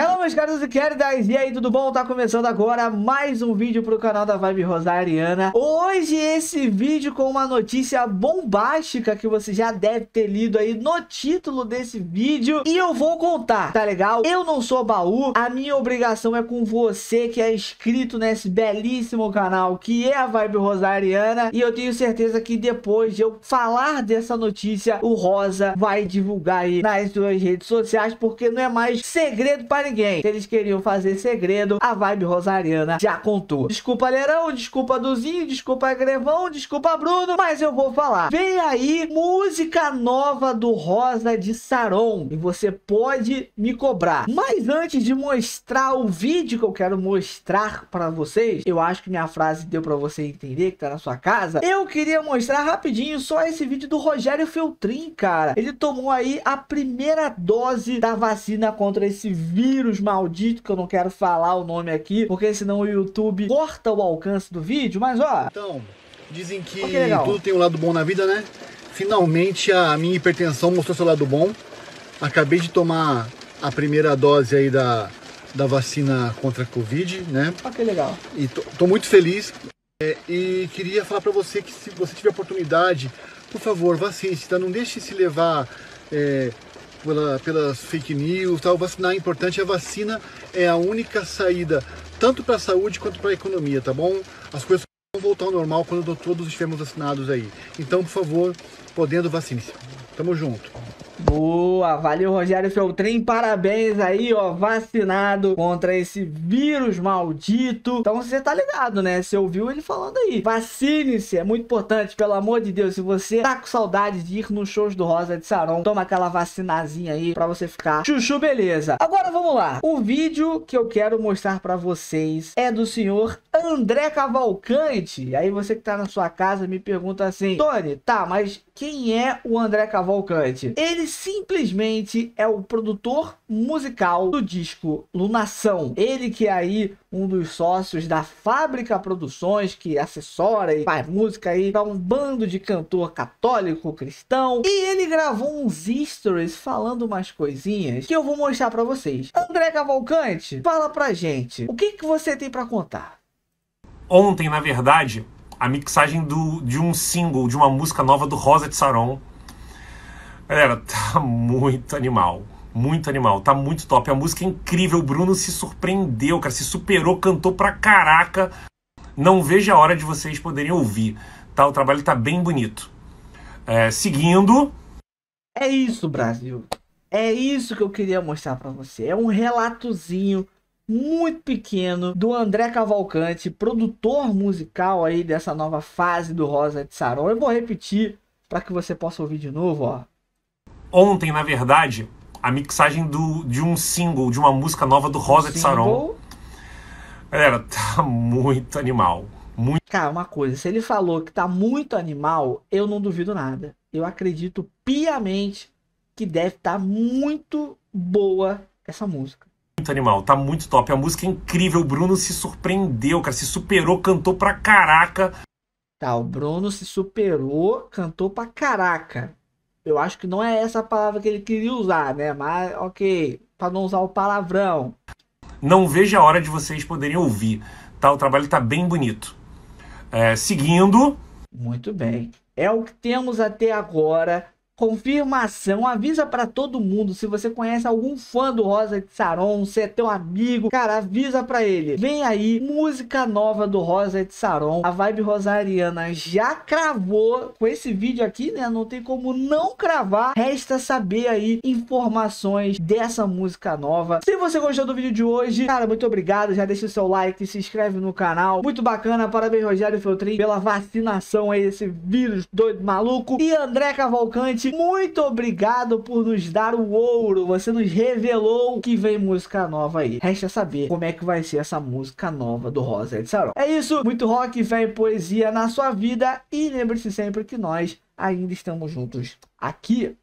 Hello meus caros e queridas, e aí tudo bom? Tá começando agora mais um vídeo pro canal da Vibe Rosariana Hoje esse vídeo com uma notícia bombástica que você já deve ter lido aí no título desse vídeo E eu vou contar, tá legal? Eu não sou baú, a minha obrigação é com você que é inscrito nesse belíssimo canal que é a Vibe Rosariana E eu tenho certeza que depois de eu falar dessa notícia, o Rosa vai divulgar aí nas suas redes sociais Porque não é mais segredo para ninguém. Se eles queriam fazer segredo, a Vibe Rosariana já contou. Desculpa, Lerão, desculpa, Duzinho, desculpa, Grevão, desculpa, Bruno, mas eu vou falar. Vem aí música nova do Rosa de Saron e você pode me cobrar. Mas antes de mostrar o vídeo que eu quero mostrar para vocês, eu acho que minha frase deu para você entender que tá na sua casa. Eu queria mostrar rapidinho só esse vídeo do Rogério Feltrin, cara. Ele tomou aí a primeira dose da vacina contra esse vírus vírus maldito, que eu não quero falar o nome aqui, porque senão o YouTube corta o alcance do vídeo, mas ó... Então, dizem que, que tudo tem um lado bom na vida, né? Finalmente a minha hipertensão mostrou seu lado bom. Acabei de tomar a primeira dose aí da, da vacina contra a Covid, né? Olha que legal. E tô, tô muito feliz. É, e queria falar para você que se você tiver oportunidade, por favor, vacine-se, tá? Não deixe se levar... É, pela, pelas fake news, tal. Vacinar é importante. A vacina é a única saída, tanto para a saúde quanto para a economia, tá bom? As coisas vão voltar ao normal quando todos estivermos vacinados aí. Então, por favor, podendo, vacine-se. Tamo junto. Boa, valeu Rogério Feltrin, parabéns aí, ó, vacinado contra esse vírus maldito. Então você tá ligado, né? Você ouviu ele falando aí. Vacine-se, é muito importante, pelo amor de Deus. Se você tá com saudade de ir nos shows do Rosa de Saron, toma aquela vacinazinha aí pra você ficar chuchu beleza. Agora vamos lá. O vídeo que eu quero mostrar pra vocês é do senhor André Cavalcante. Aí você que tá na sua casa me pergunta assim, Tony, tá, mas quem é o André Cavalcante? Ele simplesmente é o produtor musical do disco Lunação. Ele que é aí um dos sócios da Fábrica Produções, que assessora e faz música aí para um bando de cantor católico cristão. E ele gravou uns stories falando umas coisinhas que eu vou mostrar para vocês. André Cavalcante, fala pra gente, o que, que você tem para contar? Ontem, na verdade, a mixagem do, de um single, de uma música nova do Rosa de Saron, Galera, tá muito animal. Muito animal, tá muito top. A música é incrível. O Bruno se surpreendeu, cara. Se superou, cantou pra caraca. Não vejo a hora de vocês poderem ouvir. Tá? O trabalho tá bem bonito. É, seguindo. É isso, Brasil. É isso que eu queria mostrar para você. É um relatozinho muito pequeno do André Cavalcante, produtor musical aí dessa nova fase do Rosa de Saron. Eu vou repetir para que você possa ouvir de novo, ó ontem, na verdade, a mixagem do, de um single, de uma música nova do Rosa de Saron. Galera, tá muito animal. Muito... Cara, uma coisa, se ele falou que tá muito animal, eu não duvido nada. Eu acredito piamente que deve estar tá muito boa essa música. Muito animal, tá muito top. A música é incrível. O Bruno se surpreendeu, cara. Se superou, cantou pra caraca. Tá, o Bruno se superou, cantou pra caraca. Eu acho que não é essa a palavra que ele queria usar, né? Mas, ok, para não usar o palavrão. Não vejo a hora de vocês poderem ouvir, tá? O trabalho tá bem bonito. É, seguindo. Muito bem. É o que temos até agora confirmação, avisa para todo mundo, se você conhece algum fã do Rosa de Saron, se é teu amigo, cara, avisa para ele. Vem aí, música nova do Rosa de Saron. A Vibe Rosariana já cravou com esse vídeo aqui, né? Não tem como não cravar. Resta saber aí informações dessa música nova. Se você gostou do vídeo de hoje, cara, muito obrigado. Já deixa o seu like, se inscreve no canal. Muito bacana, parabéns Rogério Feltrin pela vacinação aí desse vírus doido maluco. E André Cavalcante muito obrigado por nos dar o ouro. Você nos revelou que vem música nova aí. Resta saber como é que vai ser essa música nova do Rosa de Saron. É isso, muito rock, fé e poesia na sua vida. E lembre-se sempre que nós ainda estamos juntos aqui.